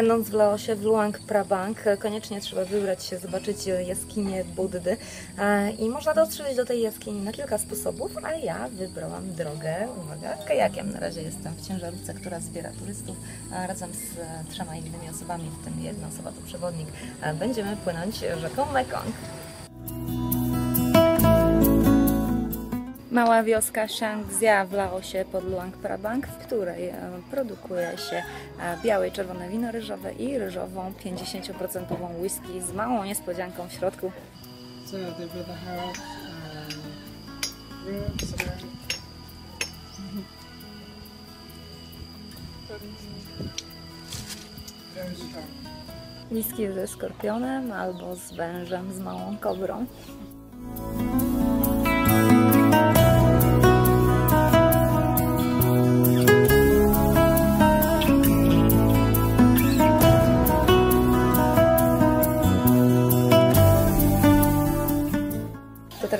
Będąc w Laosie, w Luang Prabang, koniecznie trzeba wybrać się, zobaczyć jaskinię Buddy. E, I można dotrzeć do tej jaskini na kilka sposobów, a ja wybrałam drogę, uwaga, kajakiem. Na razie jestem w ciężarówce, która zbiera turystów razem z e, trzema innymi osobami, w tym jedna osoba to przewodnik. E, Będziemy płynąć rzeką Mekong. Mała wioska Shangzia w Laosie pod Luang Prabang, w której e, produkuje się e, białe i czerwone wino ryżowe i ryżową 50% whisky z małą niespodzianką w środku. So they will have rooms or Very strong. Whisky ze skorpionem albo z wężem, z małą kobrą.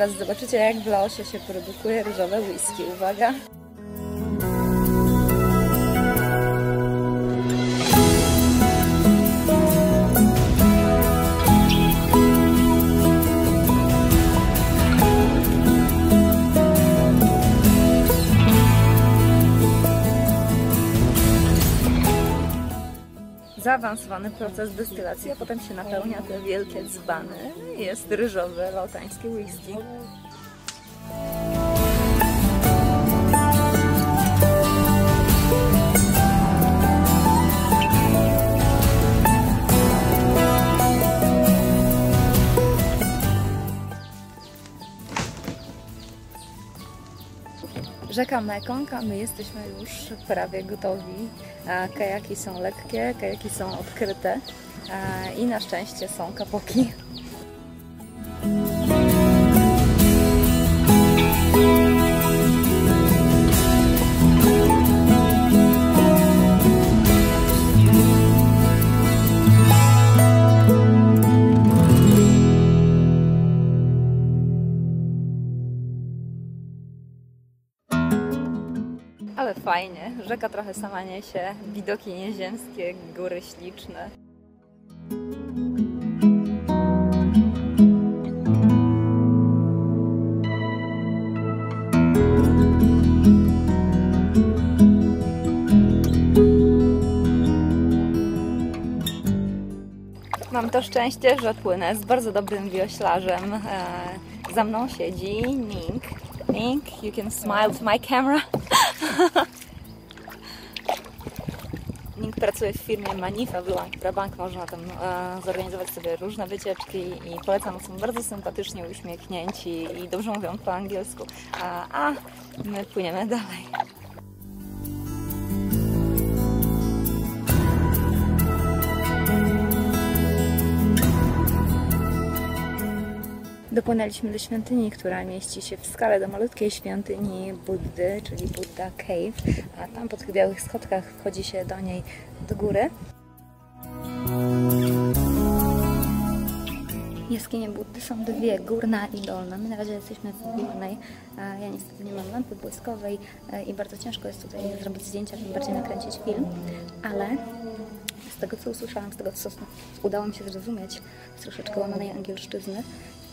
Teraz zobaczycie jak w Laosie się produkuje ryżowe whisky. Uwaga! Zaawansowany proces destylacji, a potem się napełnia te wielkie dzbany. Jest ryżowe laotańskie whisky. Rzeka Mekong, a my jesteśmy już prawie gotowi. Kajaki są lekkie, kajaki są odkryte i na szczęście są kapoki. Ale fajnie, rzeka trochę sama niesie, widoki nieziemskie, góry śliczne. Mam to szczęście, że płynę z bardzo dobrym wioślarzem. E, Za mną siedzi Ning. Ning, you can smile to my camera. Ning pracuje w firmie Manifa w Prabang. Można tam e, zorganizować sobie różne wycieczki i polecam, są bardzo sympatycznie uśmiechnięci i dobrze mówią po angielsku. A, a my płyniemy dalej. Dopłynęliśmy do świątyni, która mieści się w skale do malutkiej świątyni Buddy, czyli Buddha Cave, a tam po tych białych schodkach wchodzi się do niej do góry. Jaskinie Buddy są dwie, górna i dolna. My na razie jesteśmy w górnej. Ja niestety nie mam lampy błyskowej e, i bardzo ciężko jest tutaj zrobić zdjęcia, tym bardziej nakręcić film, ale z tego co usłyszałam, z tego co udało mi się zrozumieć z troszeczkę łamanej angielszczyzny,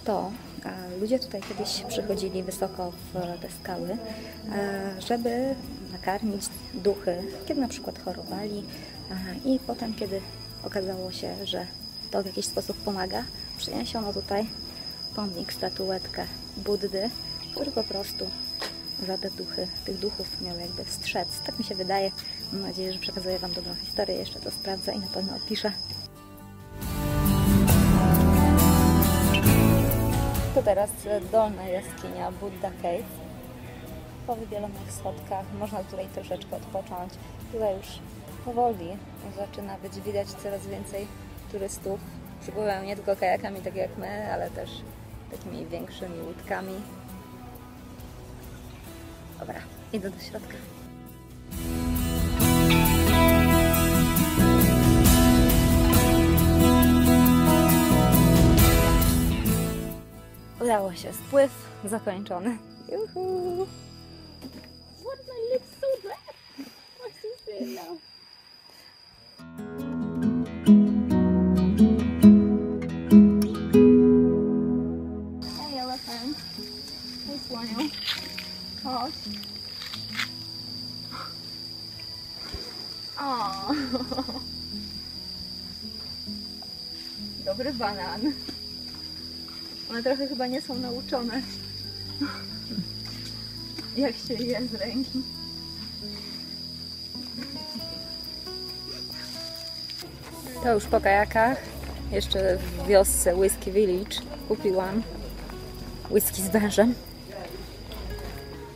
to e, ludzie tutaj kiedyś przychodzili wysoko w te skały, e, żeby nakarmić duchy, kiedy na przykład chorowali e, i potem, kiedy okazało się, że to w jakiś sposób pomaga, przyniesiono tutaj pomnik, statuetkę Buddy, który po prostu za te duchy, tych duchów miał jakby strzec. Tak mi się wydaje. Mam nadzieję, że przekazuję Wam dobrą historię. Jeszcze to sprawdzę i na pewno opiszę. To teraz dolna jaskinia Buddha Cave. Po wybielonych schodkach można tutaj troszeczkę odpocząć. Tutaj już powoli zaczyna być widać coraz więcej turystów. Przypływają nie tylko kajakami, tak jak my, ale też takimi większymi łódkami. Dobra, idę do środka. się spływ zakończony. Juhu. What my lips so? What's this now? Hey elephant. Hey Oh. Dobry banan. One trochę chyba nie są nauczone, jak się je z ręki. To już po kajakach. Jeszcze w wiosce Whisky Village kupiłam whisky z wężem.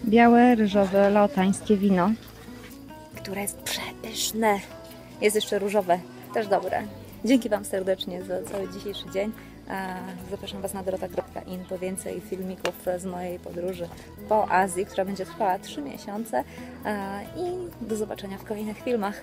Białe, ryżowe, laotańskie wino, które jest przepyszne. Jest jeszcze różowe, też dobre. Dzięki Wam serdecznie za cały dzisiejszy dzień. Zapraszam Was na dorota.in po więcej filmików z mojej podróży po Azji, która będzie trwała 3 miesiące. I do zobaczenia w kolejnych filmach.